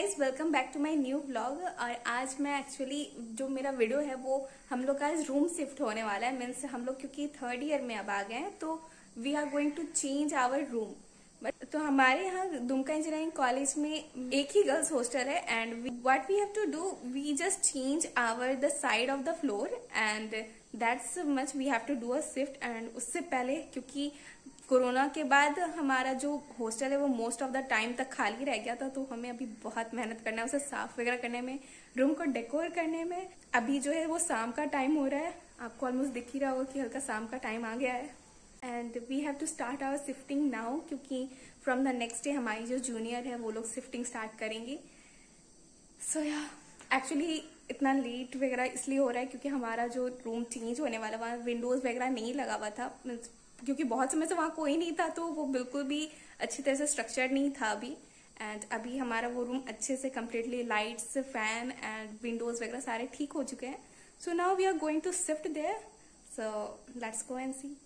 Guys welcome back to my new vlog और आज मैं एक्चुअली जो मेरा वीडियो है वो हम लोग का आज रूम शिफ्ट होने वाला है मीन्स हम लोग क्योंकि थर्ड ईयर में अब आ गए हैं तो we are going to change our room तो हमारे यहाँ दुमका इंजीनियरिंग कॉलेज में एक ही गर्ल्स हॉस्टल है and what we have to do we just change our the side of the floor and that's much we have to do a shift and उससे पहले, क्योंकि कोरोना के बाद हमारा जो हॉस्टल है, वो मोस्ट ऑफ़ द टाइम तक खाली रह गया था तो हमें अभी बहुत मेहनत करना है, उसे साफ़ वगैरह करने में रूम को डेकोर करने में। अभी जो है, वो शाम का टाइम हो रहा है। आपको ऑलमोस्ट दिख ही रहा होगा कि हल्का शाम का टाइम आ गया है। And we have to start our shifting now क्योंकि फ्रॉम द नेक्स्ट डे हमारी जो जूनियर है, वो लोग शिफ्टिंग स्टार्ट करेंगे। सो या एक्चुअली इतना लेट वगैरह इसलिए हो रहा है, क्योंकि हमारा जो रूम चेंज होने वाला, वहाँ विंडोज़ वगैरह नहीं लगा हुआ था क्योंकि बहुत समय से वहाँ कोई नहीं था तो वो बिल्कुल भी अच्छी तरह से स्ट्रक्चर नहीं था अभी। एंड अभी हमारा वो रूम अच्छे से completely lights fan and windows वगैरह सारे ठीक हो चुके हैं। So now we are going to shift there so let's go and see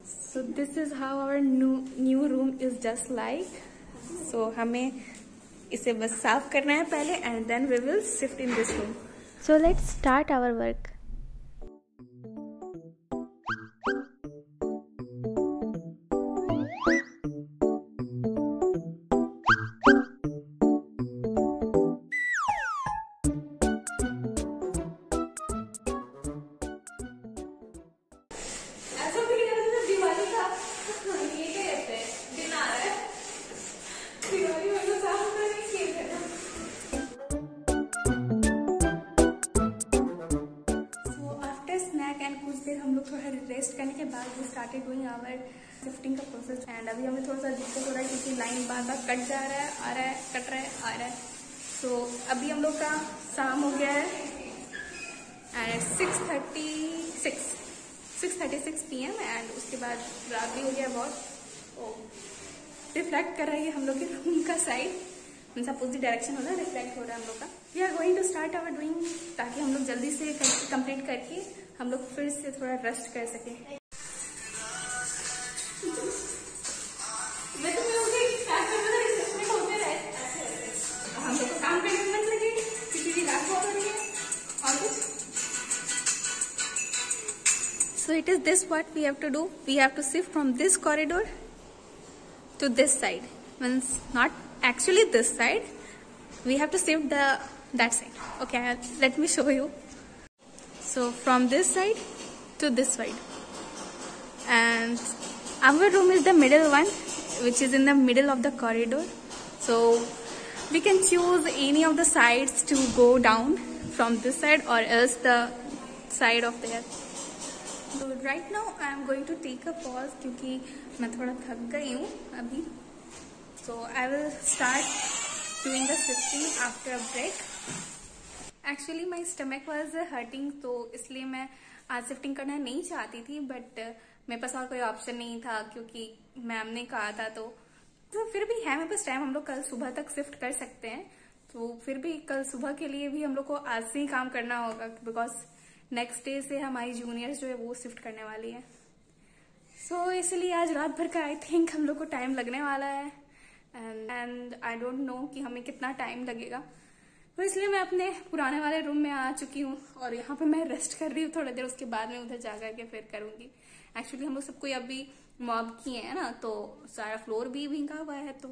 so this is how our new room is just like so हमें इसे बस साफ़ करना है पहले and then we will shift in this room so let's start our work बाद we started doing our shifting का process and अभी हमें थोड़ा सा दिक्कत हो रहा है क्योंकि लाइन बार बार कट जा रहा है आ रहा है कट रहा है आ रहा है। सो so, अभी हम लोग का शाम हो गया है and six thirty six six thirty six P M and उसके बाद रात भी हो गया बहुत। रिफ्लेक्ट कर रही है हम लोग के रूम का साइड मीन अपोजिट डायरेक्शन हो रहा है रिफ्लेक्ट हो रहा है हम लोग का। We are going to start our doing ताकि हम लोग जल्दी से कंप्लीट करके हम लोग फिर से थोड़ा रेस्ट कर सके। This what we have to do. We have to shift from this corridor to this side. Means not actually this side. We have to shift the that side. Okay, let me show you. So from this side to this side. And our room is the middle one, which is in the middle of the corridor. So we can choose any of the sides to go down from this side or else the side of there. So, right now I am going to take a pause क्योंकि मैं थोड़ा थक गई हूँ अभी. So I will start doing the shifting after a break. Actually my stomach was hurting तो इसलिए मैं आज शिफ्टिंग करना नहीं चाहती थी बट मेरे पास और कोई ऑप्शन नहीं था क्योंकि मैम ने कहा था तो तो फिर भी है मेरे पास टाइम हम लोग कल सुबह तक शिफ्ट कर सकते हैं तो फिर भी कल सुबह के लिए भी हम लोग को आज से ही काम करना होगा बिकॉज़ नेक्स्ट डे से हमारी जूनियर्स जो है वो शिफ्ट करने वाली है। सो so, इसलिए आज रात भर का आई थिंक हम लोग को टाइम लगने वाला है। एंड आई डोंट नो कि हमें कितना टाइम लगेगा। तो इसलिए मैं अपने पुराने वाले रूम में आ चुकी हूँ और यहाँ पे मैं रेस्ट कर रही हूँ थोड़ी देर उसके बाद में उधर जा करके फिर करूँगी। एक्चुअली हम लोग सबको अभी मॉब किए हैं ना तो सारा फ्लोर भी भींगा हुआ है तो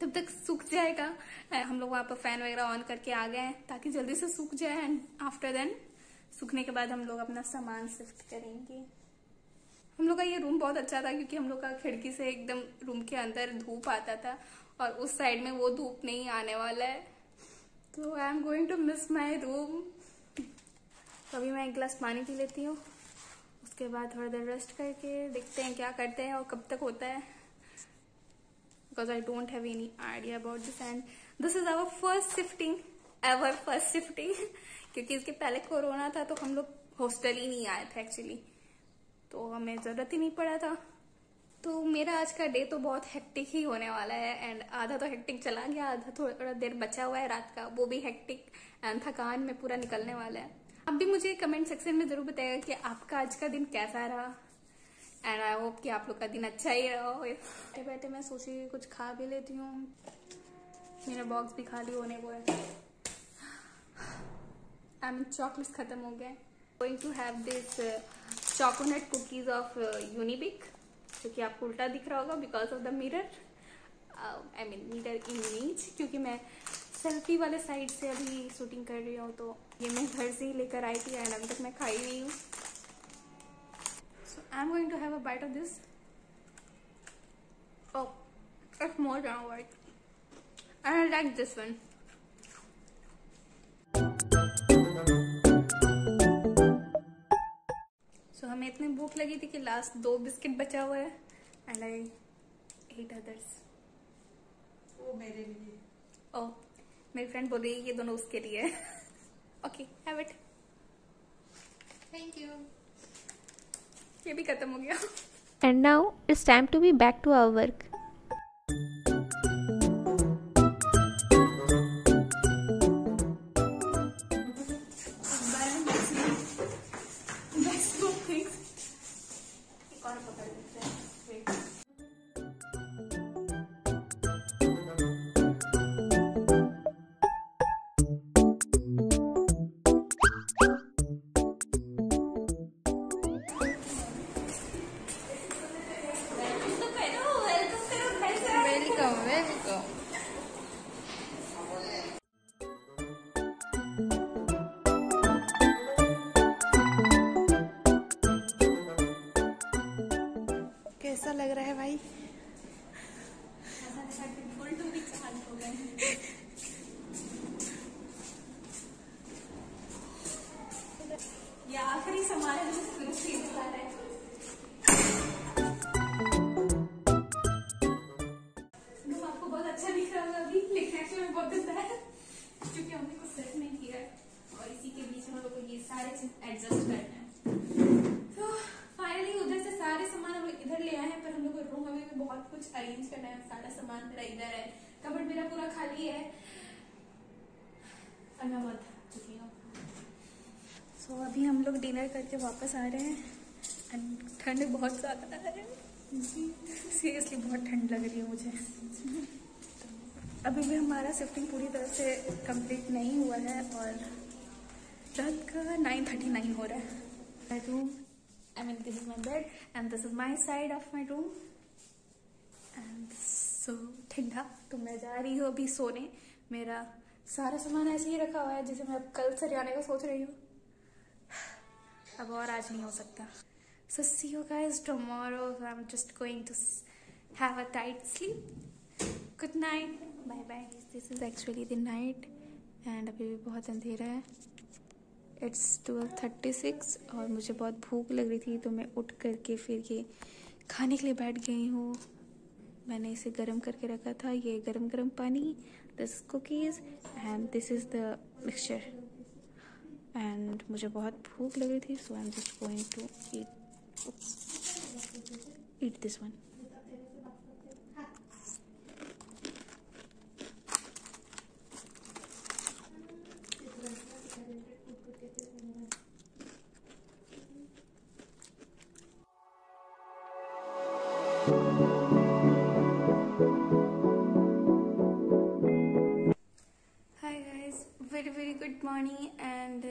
तब तक सूख जाएगा। हम लोग वहाँ पर फ़ैन वगैरह ऑन करके आ गए हैं ताकि जल्दी से सूख जाए। एंड आफ्टर देन सूखने के बाद हम लोग अपना सामान शिफ्ट करेंगे। हम लोग का ये रूम बहुत अच्छा था क्योंकि हम लोग का खिड़की से एकदम रूम के अंदर धूप आता था और उस साइड में वो धूप नहीं आने वाला है। तो I am going to miss my room अभी मैं एक गिलास पानी पी लेती हूँ। उसके बाद थोड़ा देर रेस्ट करके देखते हैं क्या करते हैं और कब तक होता है। Because I don't have any idea about this and this is our first shifting ever first shifting क्योंकि इसके पहले कोरोना था तो हम लोग हॉस्टल ही नहीं आए थे एक्चुअली तो हमें ज़रूरत ही नहीं पड़ा था। तो मेरा आज का डे तो बहुत हेक्टिक ही होने वाला है एंड आधा तो हेक्टिक चला गया, आधा थोड़ा देर बचा हुआ है रात का, वो भी हेक्टिक एंड थकान में पूरा निकलने वाला है। अब भी मुझे कमेंट सेक्शन में ज़रूर बताएगा कि आपका आज का दिन कैसा रहा। एंड आई होप कि आप लोग का दिन अच्छा ही रहा हो बैठे बैठे मैं सोची कुछ खा भी लेती हूँ। मेरा बॉक्स भी खाली होने को है। आई मीन चॉकलेट्स खत्म हो गए going to have this choconut cookies of Unibic जो कि आपको उल्टा दिख रहा होगा because of the mirror I mean mirror image क्योंकि मैं सेल्फी वाले साइड से अभी शूटिंग कर रही हूँ तो ये मैं घर से ही लेकर आई थी एंड अभी तक मैं खाई नहीं हूँ so I am going to have a bite of this Oh, it's more than white. I like this one. हमें इतनी भूख लगी थी कि लास्ट दो बिस्किट बचा हुआ है एंड आई एट अदर्स वो मेरे लिए। ओ मेरी फ्रेंड बोल रही है ये दोनों उसके लिए है. Okay have it thank you ये भी खत्म हो गया। And now it's time to be back to our work. और पकड़ कुछ अरेंज करना है, सारा सामान मेरा इधर है। कबर्ड मेरा पूरा खाली है। और मैं बहुत सो अभी हम लोग डिनर करके वापस आ रहे हैं। एंड ठंड बहुत ज़्यादा है। सीरियसली बहुत ठंड लग रही है मुझे। अभी भी हमारा शिफ्टिंग पूरी तरह से कंप्लीट नहीं हुआ है और रात का नाइन थर्टी नाइन हो रहा है। My room I mean this is my bed and this is my side of my room so, ठंडा। तो मैं जा रही हूँ अभी सोने। मेरा सारा सामान ऐसे ही रखा हुआ है, जिसे मैं अब कल से जाने का सोच रही हूँ। अब और आज नहीं हो सकता। So see you guys tomorrow I am just going to have a tight sleep good night bye bye this is actually the night and अभी भी बहुत अंधेरा है। इट्स ट्वेल्व थर्टी सिक्स और मुझे बहुत भूख लग रही थी तो मैं उठ करके फिर ये खाने के लिए बैठ गई हूँ। मैंने इसे गर्म करके रखा था। ये गर्म गर्म पानी this cookies and this is the mixture and मुझे बहुत भूख लगी थी so I am just going to eat eat this one good morning and uh,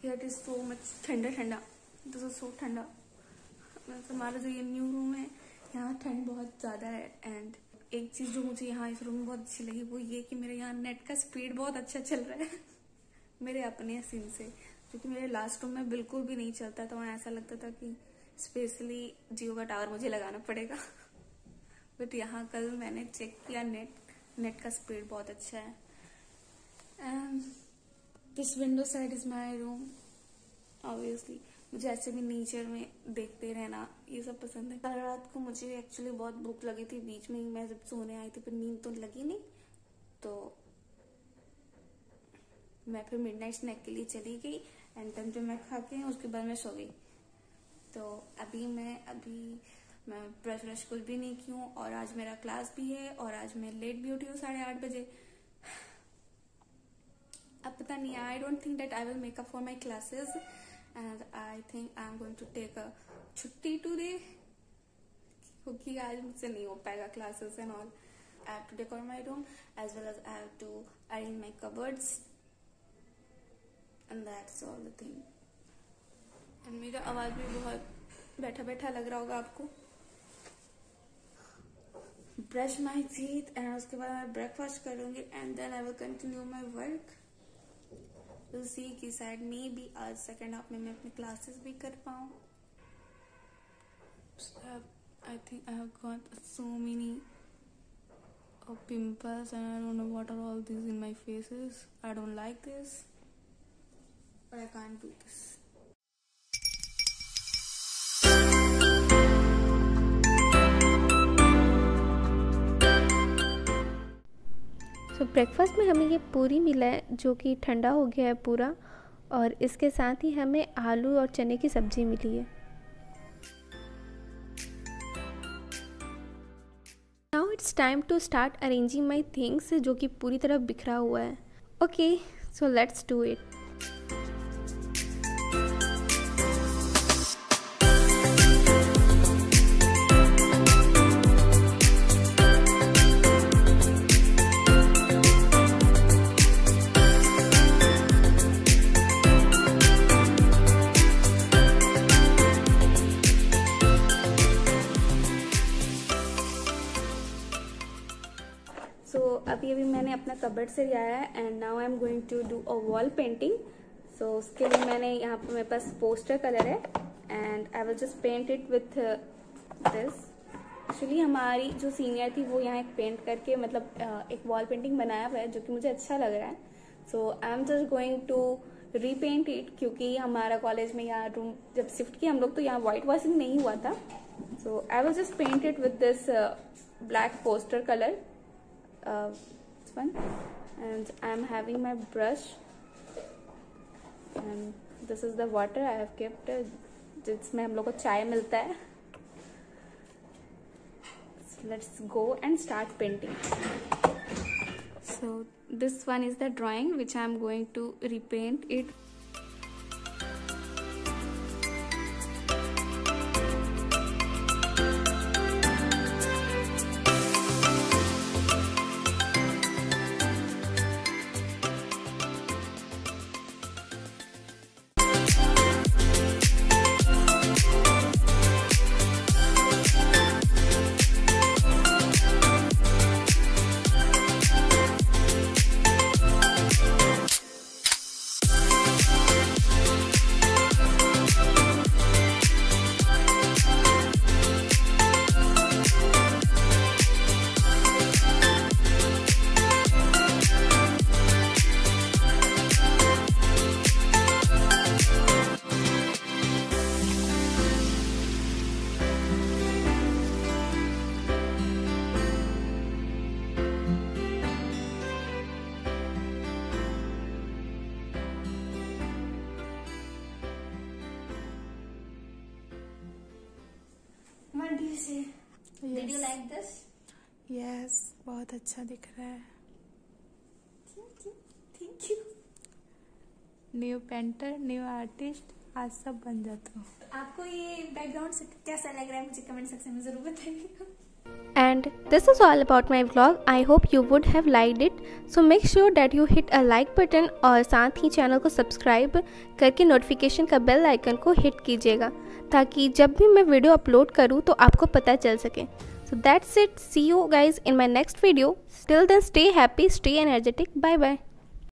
here it is so much ठंडा ठंडा this is so ठंडा हमारा जो ये न्यू रूम है। यहाँ ठंड बहुत ज़्यादा है एंड एक चीज़ जो मुझे यहाँ इस रूम में बहुत अच्छी लगी वो ये कि मेरे यहाँ नेट का स्पीड बहुत अच्छा चल रहा है। मेरे अपने सिम से। क्योंकि मेरे लास्ट रूम में बिल्कुल भी नहीं चलता था। वहाँ ऐसा लगता था कि स्पेशली जियो का टावर मुझे लगाना पड़ेगा। बट यहाँ कल मैंने चेक किया नेट नेट का स्पीड बहुत अच्छा है। This window side is my room obviously मुझे ऐसे भी नेचर में देखते रहना, ये सब पसंद है। कल रात को मुझे एक्चुअली बहुत भूख लगी थी, बीच में ही मैं जब सोने आई थी, पर नींद तो लगी नहीं। तो मैं फिर मिडनाइट स्नैक के लिए चली गई एंड तब जब मैं खा के, उसके बाद मैं सो गई। तो अभी मैं अभी मैं ब्रश व्रश कुछ भी नहीं की हूँ और आज मेरा क्लास भी है, और आज मैं लेट भी उठी हूँ साढ़े आठ बजे। अब पता नहीं I don't think that I will make up for my classes and I think I am going to take a छुट्टी टू डे क्योंकि आज मुझसे नहीं हो पाएगा classes and all I have to decor my room as well as I have to arrange my cupboards and that's all the thing. And मेरा आवाज़ भी बहुत बैठा बैठा लग रहा होगा आपको। ब्रश माई टीथ एंड उसके बाद मैं ब्रेकफास्ट करूँगी and then I will continue my work उसी की साइड मे भी आज सेकेंड हाफ़ में मैं अपनी क्लासेस भी कर पाऊँ। I think I got so many pimples and I don't know what are all this in my faces I don't like this I can do this so so, breakfast में हमें ये पूरी मिला है जो कि ठंडा हो गया है पूरा और इसके साथ ही हमें आलू और चने की सब्ज़ी मिली है। Now it's time to start arranging my things जो कि पूरी तरह बिखरा हुआ है। Okay so let's do it अभी अभी मैंने अपना कबर्ड से लिया है and now I am going to do a wall painting so उसके लिए मैंने यहाँ पर मेरे पास पोस्टर कलर है and I will just paint it with this actually हमारी जो सीनियर थी वो यहाँ एक पेंट करके मतलब uh, एक वॉल पेंटिंग बनाया हुआ है जो कि मुझे अच्छा लग रहा है. So I am just going to repaint it क्योंकि हमारा कॉलेज में यहाँ रूम जब शिफ्ट किया हम लोग तो यहाँ व्हाइट वॉशिंग नहीं हुआ था. So I will just paint it with this black poster colour uh, this one and I'm having my brush and this is the water I have kept uh, जिसमें हम लोग को चाय मिलता है so let's go and start painting so this one is the drawing which I'm going to repaint it Did you Yes. like this? Yes बहुत अच्छा दिख रहा है Thank you. Thank you. New painter new artist आज सब बन जाता हूँ आपको ये बैकग्राउंड से कैसा लग रहा है मुझे कमेंट सेक्शन में ज़रूर बताइएगा And this is all about my vlog. I hope you would have liked it. So make sure that you hit a like button और साथ ही चैनल को सब्सक्राइब करके नोटिफिकेशन का बेल आइकन को हिट कीजिएगा ताकि जब भी मैं वीडियो अपलोड करूँ तो आपको पता चल सके। So that's it see you guys in my next video still then stay happy stay energetic bye bye